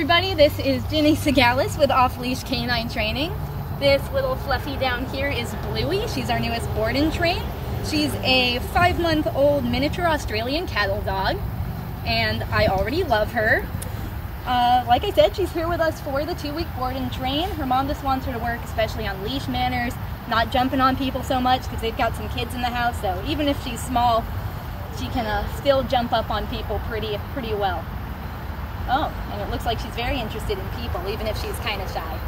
everybody, this is Ginny Segalis with Off Leash Canine Training. This little fluffy down here is Bluey. She's our newest board and train. She's a five month old miniature Australian cattle dog, and I already love her. Uh, like I said, she's here with us for the two week board and train. Her mom just wants her to work, especially on leash manners, not jumping on people so much because they've got some kids in the house. So even if she's small, she can uh, still jump up on people pretty, pretty well. Oh, and it looks like she's very interested in people, even if she's kind of shy.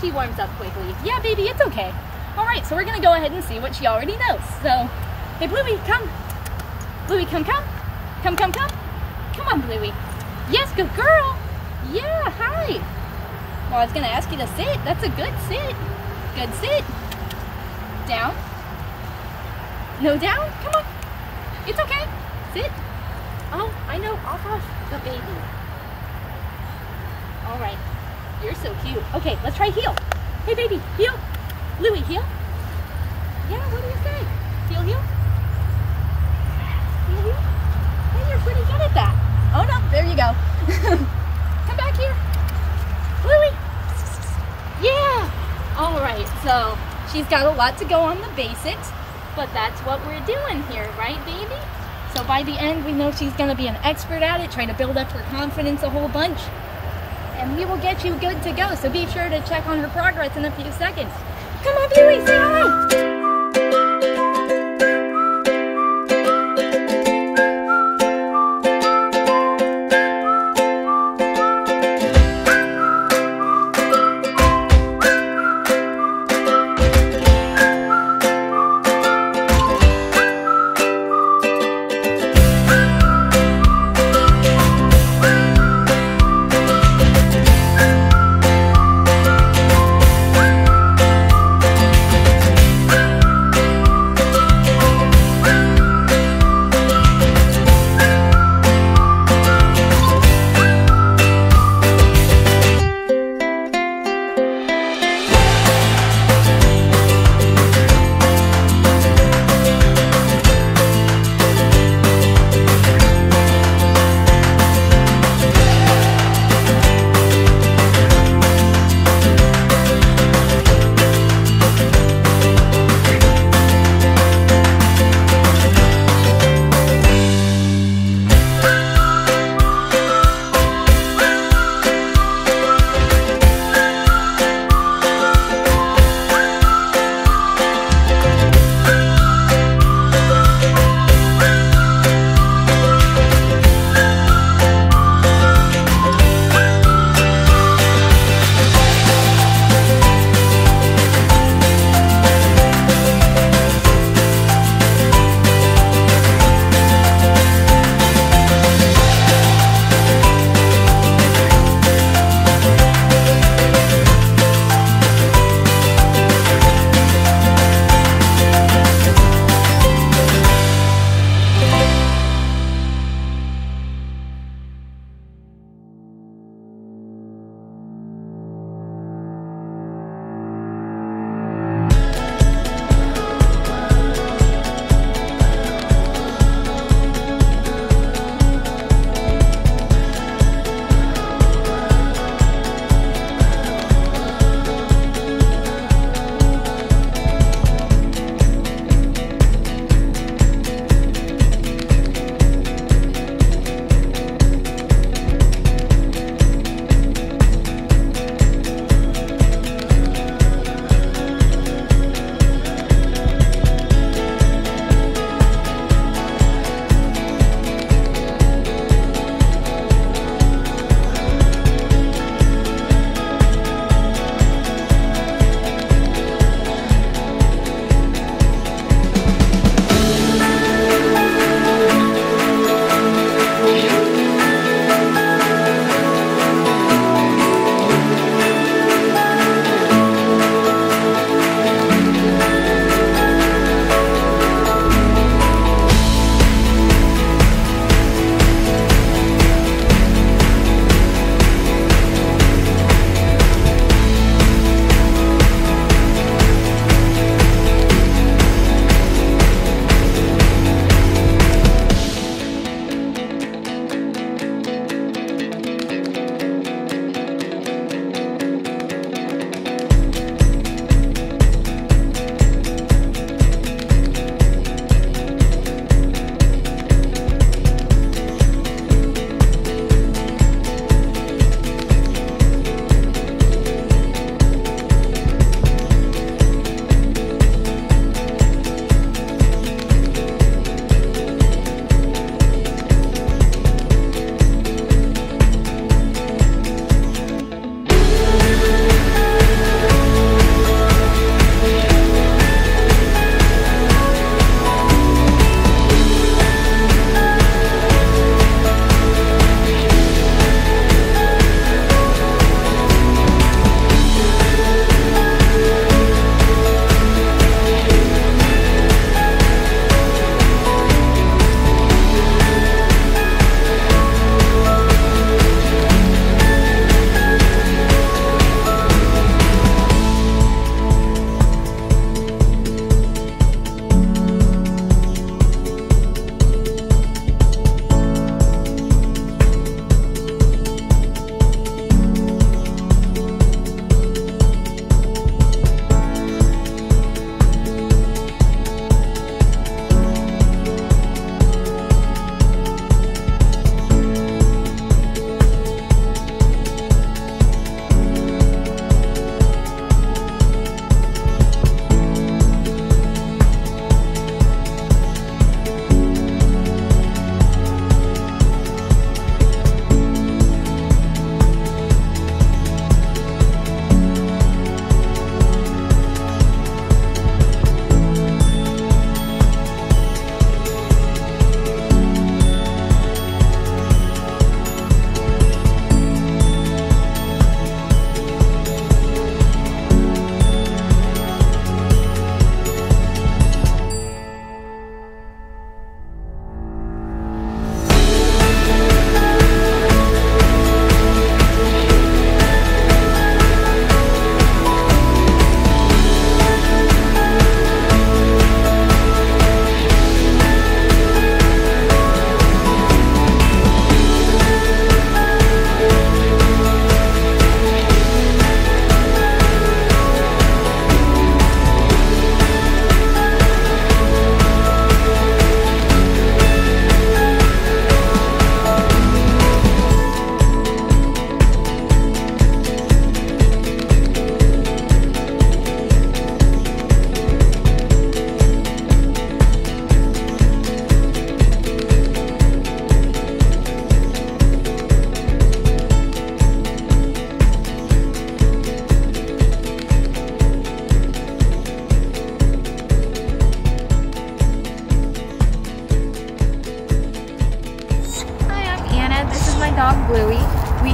She warms up quickly. Yeah, baby, it's okay. All right, so we're gonna go ahead and see what she already knows. So, hey, Bluey, come. Bluey, come, come. Come, come, come. Come on, Bluey. Yes, good girl. Yeah, hi. Well, I was gonna ask you to sit. That's a good sit. Good sit. Down. No down? Come on. It's okay. Sit. Oh, I know. Off, off. The baby. All right. You're so cute. Okay, let's try heel. Hey, baby, heel. Bluey, heel. Yeah, what do you say? Heel, heel? Heel, heel? Hey, you're pretty good at that. Oh, no, there you go. Come back here. Bluey. Yeah. All right, so she's got a lot to go on the basics, but that's what we're doing here, right, baby? So by the end, we know she's going to be an expert at it, trying to build up her confidence a whole bunch and we will get you good to go. So be sure to check on her progress in a few seconds. Come on, Beauty, say hi!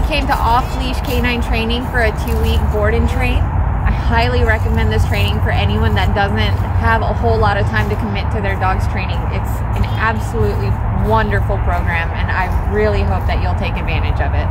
Came to Off Leash Canine Training for a two week board and train. I highly recommend this training for anyone that doesn't have a whole lot of time to commit to their dog's training. It's an absolutely wonderful program, and I really hope that you'll take advantage of it.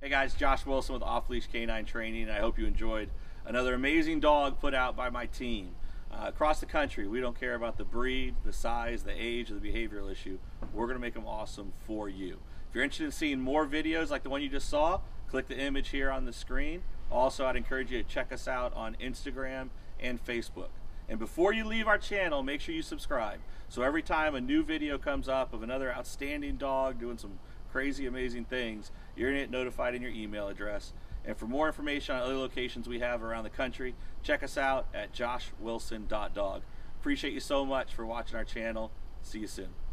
Hey guys, Josh Wilson with Off Leash Canine Training. I hope you enjoyed another amazing dog put out by my team. Uh, across the country, we don't care about the breed, the size, the age, or the behavioral issue. We're going to make them awesome for you. If you're interested in seeing more videos like the one you just saw, click the image here on the screen. Also, I'd encourage you to check us out on Instagram and Facebook. And before you leave our channel, make sure you subscribe. So every time a new video comes up of another outstanding dog doing some crazy, amazing things, you're going to get notified in your email address. And for more information on other locations we have around the country, check us out at joshwilson.dog. Appreciate you so much for watching our channel. See you soon.